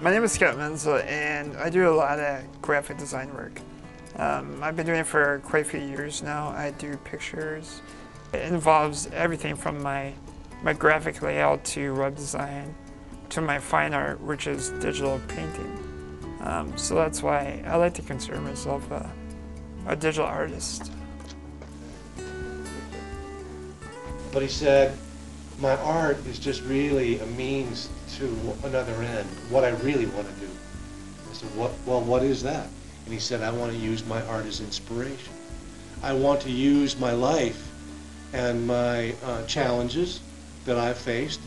My name is Scott Menzel, and I do a lot of graphic design work. Um, I've been doing it for quite a few years now. I do pictures. It involves everything from my, my graphic layout to web design to my fine art, which is digital painting. Um, so that's why I like to consider myself a, a digital artist. But he said, my art is just really a means to another end, what I really want to do. I said, what, well, what is that? And he said, I want to use my art as inspiration. I want to use my life and my uh, challenges that I've faced,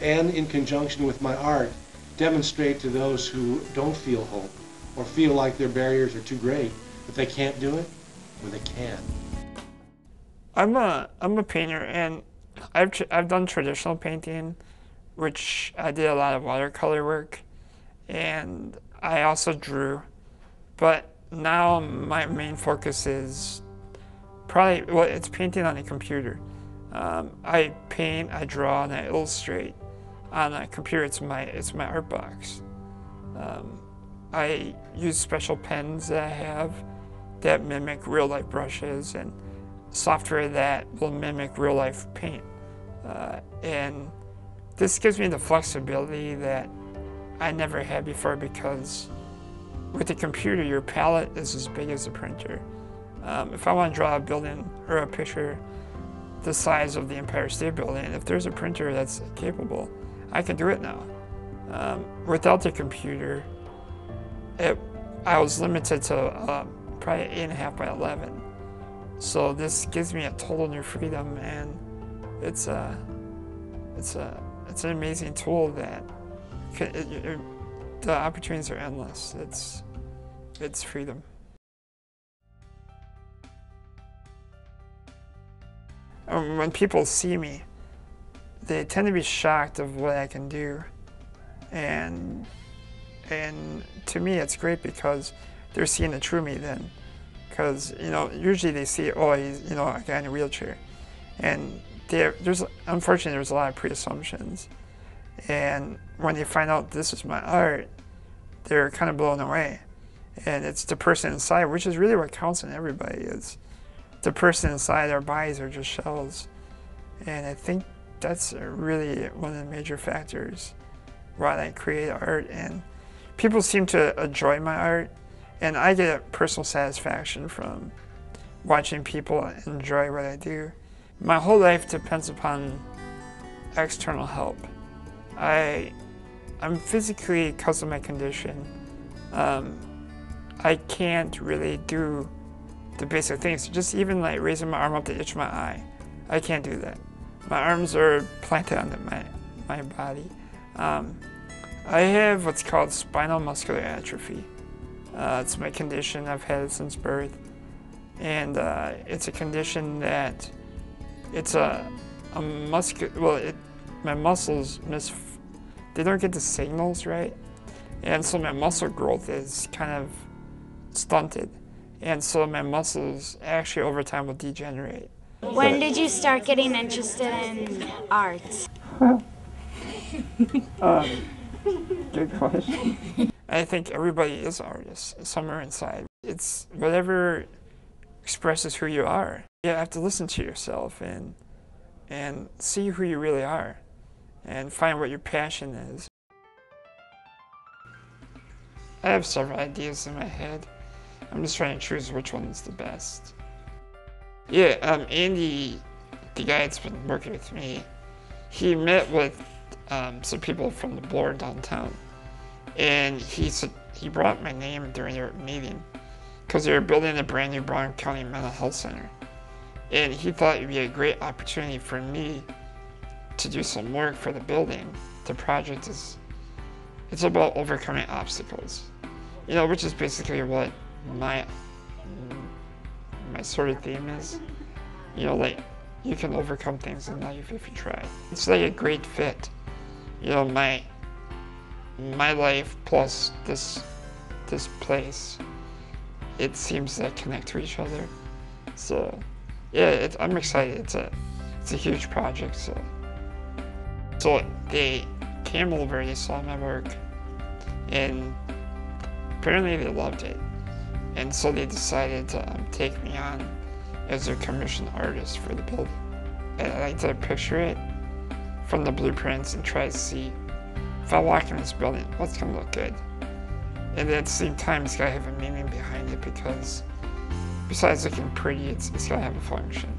and in conjunction with my art, demonstrate to those who don't feel hope or feel like their barriers are too great, that they can't do it, or they can. I'm a I'm a painter, and I've I've done traditional painting, which I did a lot of watercolor work, and I also drew, but now my main focus is probably well it's painting on a computer. Um, I paint, I draw, and I illustrate on a computer. It's my it's my art box. Um, I use special pens that I have that mimic real life brushes and software that will mimic real life paint. Uh, and this gives me the flexibility that I never had before because with the computer, your palette is as big as the printer. Um, if I want to draw a building or a picture the size of the Empire State Building, if there's a printer that's capable, I can do it now. Um, without the computer, it, I was limited to uh, probably eight and a half by 11. So this gives me a total new freedom, and it's a, it's a, it's an amazing tool that it, it, the opportunities are endless. It's, it's freedom. And when people see me, they tend to be shocked of what I can do, and and to me it's great because they're seeing the true me then because you know usually they see oh he's you know a guy in a wheelchair. And there's unfortunately there's a lot of pre-assumptions. And when they find out this is my art they're kind of blown away. And it's the person inside which is really what counts in everybody is the person inside our bodies are just shells. And i think that's really one of the major factors why i create art. And people seem to enjoy my art and I get personal satisfaction from watching people enjoy what I do. My whole life depends upon external help. I, I'm physically, because of my condition, um, I can't really do the basic things. Just even like raising my arm up to itch my eye, I can't do that. My arms are planted on my, my body. Um, I have what's called spinal muscular atrophy. Uh, it's my condition. I've had it since birth. And uh, it's a condition that it's a, a muscle, well, it, my muscles miss, they don't get the signals right. And so my muscle growth is kind of stunted. And so my muscles actually over time will degenerate. When did you start getting interested in art? um, good question. I think everybody is artist somewhere inside. It's whatever expresses who you are. You have to listen to yourself and and see who you really are and find what your passion is. I have several ideas in my head. I'm just trying to choose which one is the best. Yeah, um, Andy, the guy that's been working with me, he met with um, some people from the board downtown and he said he brought my name during their meeting because they were building a brand new Brown County Mental Health Center. And he thought it'd be a great opportunity for me to do some work for the building. The project is it's about overcoming obstacles. You know, which is basically what my my sort of theme is. You know, like you can overcome things in life if you try. It's like a great fit. You know, my my life plus this this place, it seems to connect to each other. So, yeah, it, I'm excited. It's a it's a huge project. So, so they came over, they saw my work, and apparently they loved it. And so they decided to um, take me on as their commissioned artist for the building. And I like to picture it from the blueprints and try to see if I walk in this building, what's gonna look good. And at the same time, it's gotta have a meaning behind it because besides looking pretty, it's, it's gotta have a function.